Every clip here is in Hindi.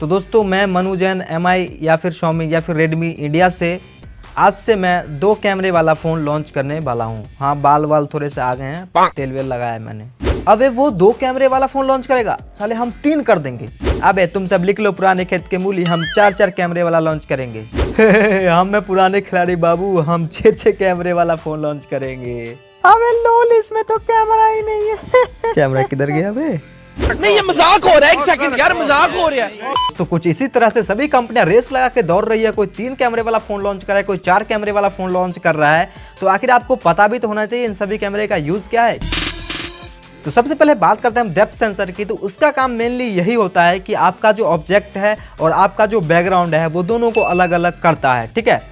तो दोस्तों मैं मनु जैन एम या फिर शॉमी या फिर रेडमी इंडिया से आज से मैं दो कैमरे वाला फ़ोन लॉन्च करने वाला हूँ। हाँ बाल वाल थोड़े से आ गए हैं तेल वेल लगाया है मैंने। अबे वो दो कैमरे वाला फ़ोन लॉन्च करेगा। साले हम तीन कर देंगे। अबे तुम सब लिख लो पुराने खेत के मूली हम चार चार कैमरे वाला लॉन्च करेंगे। हम में पुराने खिलाड़ी बाबू हम छः छः कैमरे वाला फ़ोन लॉन्च करेंगे। अबे लोल इसमें तो कैमरा ही नहीं है। कैमरा किधर गया अबे नहीं ये मज़ाक हो रहा है एक सेकंड यार मज़ाक हो रहा है। तो कुछ इसी तरह से सभी कंपनियाँ रेस लगा के दौड़ रही है कोई तीन कैमरे वाला फ़ोन लॉन्च कर रहा है कोई चार कैमरे वाला फ़ोन लॉन्च कर रहा है। तो आखिर आपको पता भी तो होना चाहिए इन सभी कैमरे का यूज़ क्या है। तो सबसे पहले बात करते हैं हम डेप्थ सेंसर की तो उसका काम मेनली यही होता है कि आपका जो ऑब्जेक्ट है और आपका जो बैकग्राउंड है वो दोनों को अलग अलग करता है ठीक है?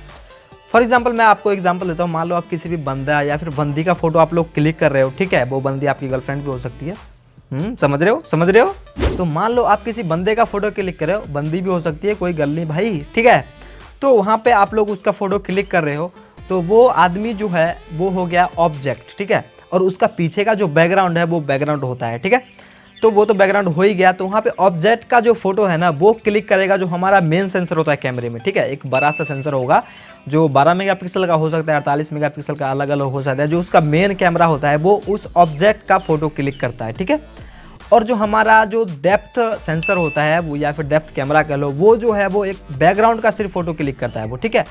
फॉर एग्ज़ाम्पल मैं आपको एग्ज़ाम्पल देता हूँ मान लो आप किसी भी बंदा या फिर बंदी का फ़ोटो आप लोग क्लिक कर रहे हो ठीक है? वो बंदी आपकी गर्लफ्रेंड भी हो सकती है। समझ रहे हो? समझ रहे हो? तो मान लो आप किसी बंदे का फ़ोटो क्लिक कर रहे हो, बंदी भी हो सकती है, कोई गल नहीं भाई, ठीक है? तो वहाँ पे आप लोग उसका फ़ोटो क्लिक कर रहे हो तो वो आदमी जो है, वो हो गया ऑब्जेक्ट ठीक है? और उसका पीछे का जो बैकग्राउंड है, वो बैकग्राउंड होता है, ठीक है? तो वो तो बैकग्राउंड हो ही गया तो वहाँ पे ऑब्जेक्ट का जो फ़ोटो है ना, वो क्लिक करेगा जो हमारा मेन सेंसर होता है कैमरे में, ठीक है? एक बड़ा सा सेंसर होगा, जो 12 मेगापिक्सल का हो सकता है 48 मेगापिक्सल का अलग अलग हो सकता है, जो उसका मेन कैमरा होता है, वो उस ऑब्जेक्ट का फ़ोटो क्लिक करता है, ठीक है? और जो हमारा जो डेप्थ सेंसर होता है, वो या फिर डेप्थ कैमरा कह लो, वो जो है, वो एक बैकग्राउंड का सिर्फ़ फ़ोटो क्लिक करता है वो, ठीक है?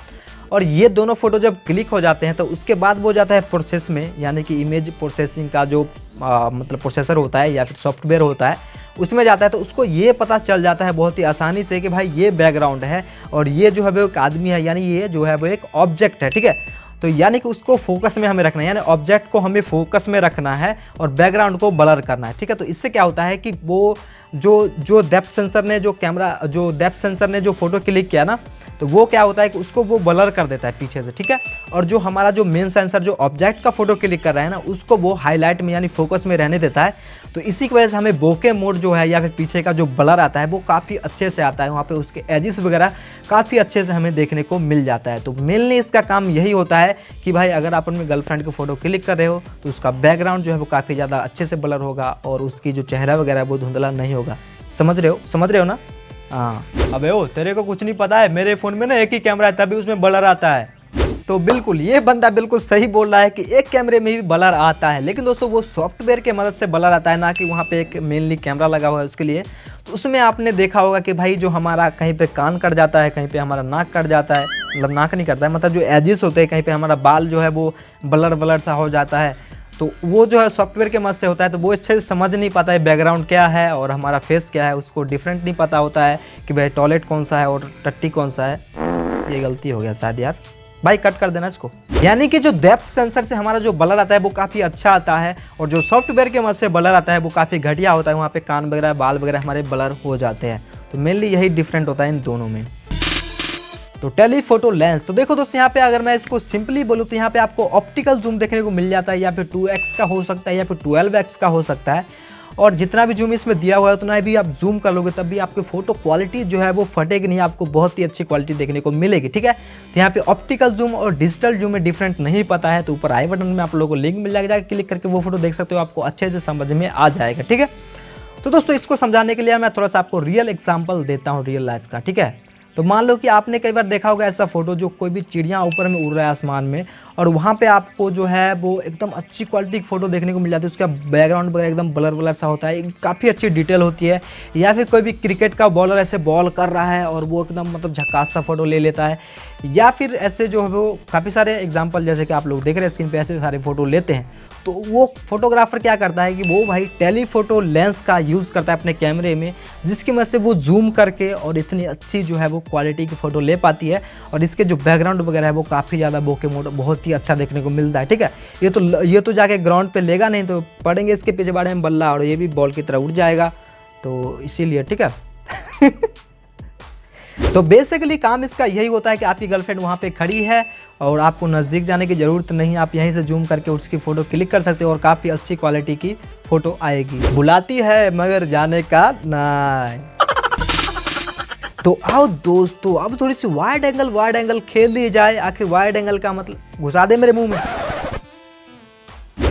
और ये दोनों फ़ोटो जब क्लिक हो जाते हैं तो उसके बाद वो जाता है प्रोसेस में यानी कि इमेज प्रोसेसिंग का जो आ, मतलब प्रोसेसर होता है या फिर सॉफ्टवेयर होता है उसमें जाता है तो उसको ये पता चल जाता है बहुत ही आसानी से कि भाई ये बैकग्राउंड है और ये जो है वो एक आदमी है यानी ये जो है वो एक ऑब्जेक्ट है ठीक है? तो यानी कि उसको फोकस में हमें रखना है, यानी ऑब्जेक्ट को हमें फोकस में रखना है और बैकग्राउंड को ब्लर करना है, ठीक है? तो इससे क्या होता है कि वो जो जो डेप्थ सेंसर ने जो कैमरा जो डेप्थ सेंसर ने जो फ़ोटो क्लिक किया ना तो वो क्या होता है कि उसको वो ब्लर कर देता है पीछे से, ठीक है? और जो हमारा जो मेन सेंसर जो ऑब्जेक्ट का फ़ोटो क्लिक कर रहा है ना, उसको वो हाईलाइट में, यानी फोकस में रहने देता है। तो इसी की वजह से हमें बोके मोड जो है या फिर पीछे का जो ब्लर आता है, वो काफ़ी अच्छे से आता है। वहाँ पे उसके एजिस वगैरह काफ़ी अच्छे से हमें देखने को मिल जाता है। तो मेनली इसका काम यही होता है कि भाई अगर आप अपने गर्लफ्रेंड की फ़ोटो क्लिक कर रहे हो तो उसका बैकग्राउंड जो है वो काफ़ी ज़्यादा अच्छे से ब्लर होगा और उसकी जो चेहरा वगैरह है वो धुंधला नहीं होगा। समझ रहे हो? समझ रहे हो ना? हाँ। अबे ओ तेरे को कुछ नहीं पता है मेरे फ़ोन में ना एक ही कैमरा है तभी उसमें ब्लर आता है। तो बिल्कुल ये बंदा बिल्कुल सही बोल रहा है कि एक कैमरे में भी ब्लर आता है। लेकिन दोस्तों वो सॉफ्टवेयर के मदद से ब्लर आता है ना कि वहाँ पे एक मेनली कैमरा लगा हुआ है उसके लिए। तो उसमें आपने देखा होगा कि भाई जो हमारा कहीं पे कान कट जाता है, कहीं पे हमारा नाक कट जाता है मतलब नाक नहीं कटता है मतलब जो एजिस होते हैं, कहीं पे हमारा बाल जो है वो ब्लर ब्लर सा हो जाता है। तो वो जो है सॉफ्टवेयर के मदद से होता है तो वो अच्छे से समझ नहीं पाता है बैकग्राउंड क्या है और हमारा फेस क्या है, उसको डिफरेंट नहीं पता होता है कि भाई टॉयलेट कौन सा है और टट्टी कौन सा है। ये गलती हो गया शायद यार। भाई कट कर देना इसको। यानी कि जो डेप्थ सेंसर से हमारा जो ब्लर आता है, वो काफ़ी अच्छा आता है और जो सॉफ्टवेयर के मदद से ब्लर आता है, वो काफ़ी घटिया होता है। वहाँ पे कान वगैरह, बाल वगैरह हमारे बलर हो जाते हैं। तो मेनली यही डिफरेंट होता है इन दोनों में। तो टेलीफोटो लेंस तो देखो दोस्तों, यहाँ पे अगर मैं इसको सिंपली बोलूँ तो यहाँ पे आपको ऑप्टिकल जूम देखने को मिल जाता है, या फिर 2x का हो सकता है, या फिर 12x का हो सकता है। और जितना भी जूम इसमें दिया हुआ है, उतना भी आप जूम कर लोगे, तब भी आपकी फ़ोटो क्वालिटी जो है वो फटेगी नहीं, आपको बहुत ही अच्छी क्वालिटी देखने को मिलेगी, ठीक है? तो यहाँ पे ऑप्टिकल जूम और डिजिटल जूम में डिफरेंट नहीं पता है तो ऊपर आई बटन में आप लोगों को लिंक मिल जाएगा क्लिक करके वो फ़ोटो देख सकते हो, आपको अच्छे से समझ में आ जाएगा, ठीक है? तो दोस्तों, इसको समझाने के लिए मैं थोड़ा सा आपको रियल एग्ज़ाम्पल देता हूँ रियल लाइफ का, ठीक है? तो मान लो कि आपने कई बार देखा होगा ऐसा फ़ोटो जो कोई भी चिड़िया ऊपर में उड़ रहा है आसमान में, और वहाँ पे आपको जो है वो एकदम अच्छी क्वालिटी की फ़ोटो देखने को मिल जाती है। उसका बैकग्राउंड वगैरह एकदम ब्लर ब्लर सा होता है काफ़ी अच्छी डिटेल होती है। या फिर कोई भी क्रिकेट का बॉलर ऐसे बॉल कर रहा है और वो एकदम मतलब झकास सा फ़ोटो ले लेता है। या फिर ऐसे जो है वो काफ़ी सारे एग्ज़ाम्पल जैसे कि आप लोग देख रहे हैं स्क्रीन पर ऐसे सारे फ़ोटो लेते हैं तो वो फोटोग्राफर क्या करता है कि वो भाई टेलीफोटो लेंस का यूज़ करता है अपने कैमरे में, जिसकी वजह से वो जूम करके और इतनी अच्छी जो है वो क्वालिटी की फ़ोटो ले पाती है और इसके जो बैकग्राउंड वगैरह है वो काफ़ी ज़्यादा बोके मोटो, बहुत ही अच्छा देखने को मिलता है, ठीक है? ये तो ये तो जाके ग्राउंड पर लेगा नहीं तो पड़ेंगे इसके पीछे में बल्ला और ये भी बॉल की तरह उड़ जाएगा तो इसीलिए, ठीक है? तो बेसिकली काम इसका यही होता है कि आपकी गर्लफ्रेंड वहाँ पे खड़ी है और आपको नज़दीक जाने की ज़रूरत नहीं, आप यहीं से जूम करके उसकी फ़ोटो क्लिक कर सकते हो और काफ़ी अच्छी क्वालिटी की फ़ोटो आएगी। बुलाती है मगर जाने का नहीं। तो आओ दोस्तों, अब थोड़ी सी वाइड एंगल वाइड एंगल खेल ली जाए। आखिर वाइड एंगल का मतलब घुसा दे मेरे मुँह में।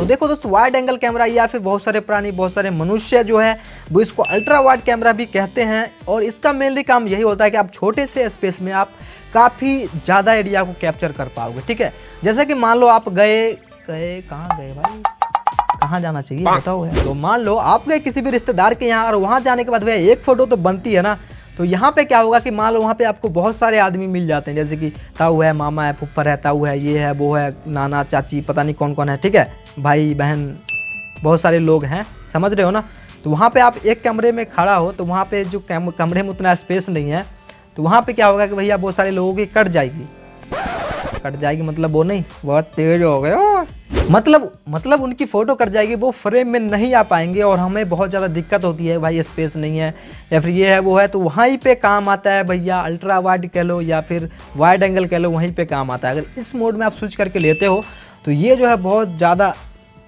तो तो देखो दोस्तों वाइड एंगल कैमरा या फिर बहुत सारे प्राणी बहुत सारे मनुष्य जो है वो इसको अल्ट्रा वाइड कैमरा भी कहते हैं। और इसका मेनली काम यही होता है कि आप छोटे से स्पेस में आप काफ़ी ज़्यादा एरिया को कैप्चर कर पाओगे ठीक है? जैसे कि मान लो आप गए गए कहाँ गए भाई? कहाँ जाना चाहिए बताओ यार। तो मान लो आप गए किसी भी रिश्तेदार के यहाँ और वहाँ जाने के बाद भैया एक फ़ोटो तो बनती है ना तो यहाँ पे क्या होगा कि मान लो वहाँ पे आपको बहुत सारे आदमी मिल जाते हैं, जैसे कि ताऊ है, मामा है फुफ्फर है, ताऊ है, ये है, वो है, नाना, चाची, पता नहीं कौन कौन है, ठीक है? भाई, बहन, बहुत सारे लोग हैं, समझ रहे हो ना? तो वहाँ पे आप एक कमरे में खड़ा हो तो वहाँ पे जो कैम- कमरे में उतना स्पेस नहीं है तो वहाँ पे क्या होगा कि भैया बहुत सारे लोगों की कट जाएगी। कट जाएगी मतलब वो नहीं, बहुत तेज हो गए हो। मतलब मतलब उनकी फ़ोटो कट जाएगी, वो फ्रेम में नहीं आ पाएँगे और हमें बहुत ज़्यादा दिक्कत होती है, भाई स्पेस नहीं है, या फिर ये है, वो है तो वहीं पे काम आता है, भैया अल्ट्रा वाइड कह लो या फिर वाइड एंगल कह लो, वहीं पे काम आता है। अगर इस मोड में आप स्विच करके लेते हो तो ये जो है बहुत ज़्यादा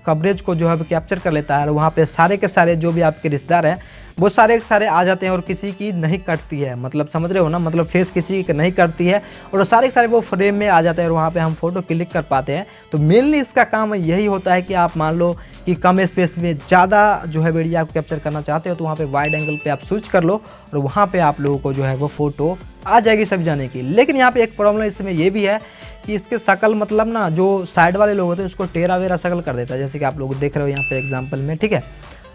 कवरेज को जो है कैप्चर कर लेता है, और वहाँ पर सारे के सारे जो भी आपके रिश्तेदार हैं वो सारे सारे आ जाते हैं और किसी की नहीं कटती है। मतलब समझ रहे हो ना? मतलब फेस किसी की नहीं कटती है और सारे के सारे वो फ्रेम में आ जाते हैं और वहाँ पे हम फ़ोटो क्लिक कर पाते हैं। तो मेनली इसका काम यही होता है कि आप मान लो कि कम स्पेस में ज़्यादा जो है वीडियो को कैप्चर करना चाहते हो तो वहाँ पर वाइड एंगल पर आप स्विच कर लो और वहाँ पर आप लोगों को जो है वो फ़ोटो आ जाएगी सब जाने की। लेकिन यहाँ पे एक प्रॉब्लम इसमें ये भी है कि इसके शकल मतलब ना, जो साइड वाले लोग होते हैं, उसको टेरा वेरा शकल कर देता है। जैसे कि आप लोग देख रहे हो यहाँ पे एग्ज़ाम्पल में, ठीक है?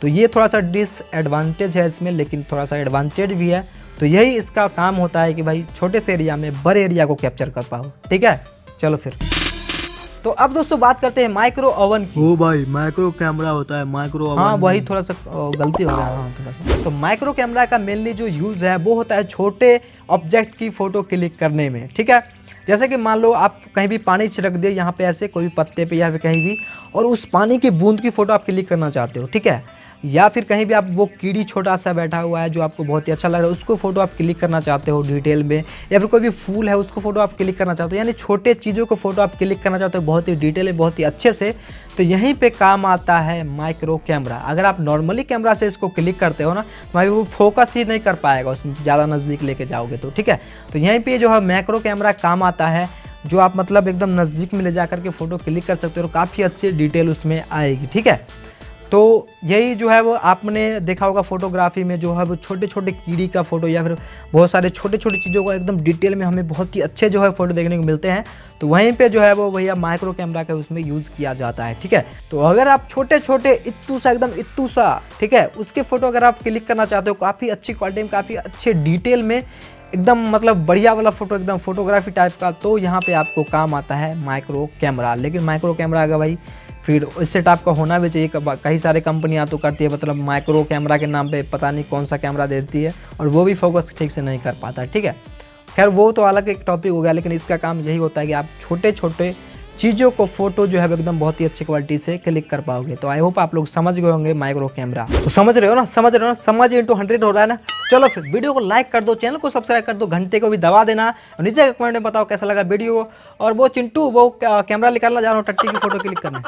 तो ये थोड़ा सा डिसएडवांटेज है इसमें लेकिन थोड़ा सा एडवांटेज भी है। तो यही इसका काम होता है कि भाई छोटे से एरिया में बड़े एरिया को कैप्चर कर पाओ। ठीक है? चलो फिर। तो अब दोस्तों बात करते हैं माइक्रो ओवन की। ओ भाई माइक्रो कैमरा होता है माइक्रो ओवन हाँ वही थोड़ा सा गलती हो गया। हाँ थोड़ा सा। तो माइक्रो कैमरा का मेनली जो यूज़ है वो होता है छोटे ऑब्जेक्ट की फ़ोटो क्लिक करने में। ठीक है? जैसे कि मान लो आप कहीं भी पानी छिड़क दिए यहाँ पे ऐसे कोई भी पत्ते पे या फिर कहीं भी और उस पानी की बूंद की फ़ोटो आप क्लिक करना चाहते हो। ठीक है? या फिर कहीं भी आप वो कीड़ी छोटा सा बैठा हुआ है जो आपको बहुत ही अच्छा लग रहा है, उसको फ़ोटो आप क्लिक करना चाहते हो डिटेल में, या फिर कोई भी फूल है, उसको फ़ोटो आप क्लिक करना चाहते हो, यानी छोटे चीज़ों को फ़ोटो आप क्लिक करना चाहते हो, बहुत ही डिटेल में बहुत ही अच्छे से तो यहीं पे काम आता है माइक्रो कैमरा अगर आप नॉर्मली कैमरा से इसको क्लिक करते हो ना तो भाई वो फोकस ही नहीं कर पाएगा, उसमें ज़्यादा नज़दीक लेके जाओगे तो ठीक है? तो यहीं पे जो है माइक्रो कैमरा काम आता है, जो आप मतलब एकदम नज़दीक में ले जा करके फ़ोटो क्लिक कर सकते हो और काफ़ी अच्छी डिटेल उसमें आएगी, ठीक है? तो यही जो है वो आपने देखा होगा फोटोग्राफी में जो है वो छोटे छोटे कीड़ी का फ़ोटो या फिर बहुत सारे छोटे छोटे चीज़ों का एकदम डिटेल में हमें बहुत ही अच्छे जो है फ़ोटो देखने को मिलते हैं। तो वहीं पे जो है वो भैया माइक्रो कैमरा का उसमें यूज़ किया जाता है, ठीक है? तो अगर आप छोटे छोटे इत्तू सा एकदम इत्तू सा, ठीक है? उसके फ़ोटो अगर आप क्लिक करना चाहते हो, काफ़ी अच्छी क्वालिटी में, काफ़ी अच्छे डिटेल में एकदम मतलब बढ़िया वाला फ़ोटो एकदम फोटोग्राफी टाइप का तो यहाँ पे आपको काम आता है माइक्रो कैमरा लेकिन माइक्रो कैमरा अगर भाई फिर इस सेटअप का होना भी चाहिए। कई सारे कंपनियाँ तो करती है मतलब माइक्रो कैमरा के नाम पे पता नहीं कौन सा कैमरा देती है, और वो भी फोकस ठीक से नहीं कर पाता, ठीक है? खैर, वो तो अलग एक टॉपिक हो गया, लेकिन इसका काम यही होता है कि आप छोटे छोटे चीज़ों को फ़ोटो जो है एकदम बहुत ही अच्छी क्वालिटी से क्लिक कर पाओगे। तो आई होप आप लोग समझ गए होंगे माइक्रो कैमरा तो समझ रहे हो ना? समझ रहे हो ना? समझ इंटू हंड्रेड हो रहा है ना? चलो फिर वीडियो को लाइक कर दो चैनल को सब्सक्राइब कर दो, घंटे को भी दबा देना। और नीचे कमेंट में बताओ कैसा लगा वीडियो और वो चिंटू वो कैमरा निकालना जा रहा हूँ टट्टी की फ़ोटो क्लिक करने।